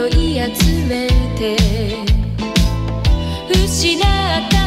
拾い集めて失った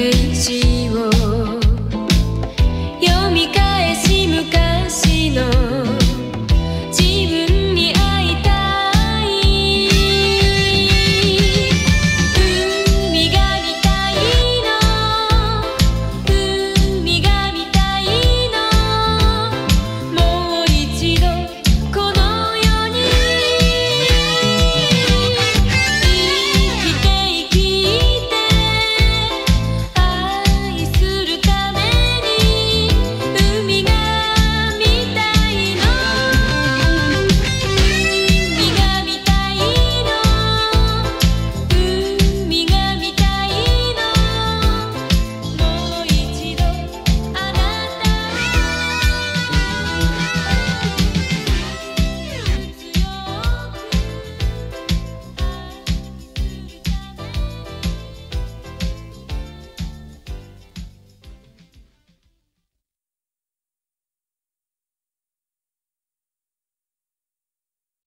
ページを読み返し昔の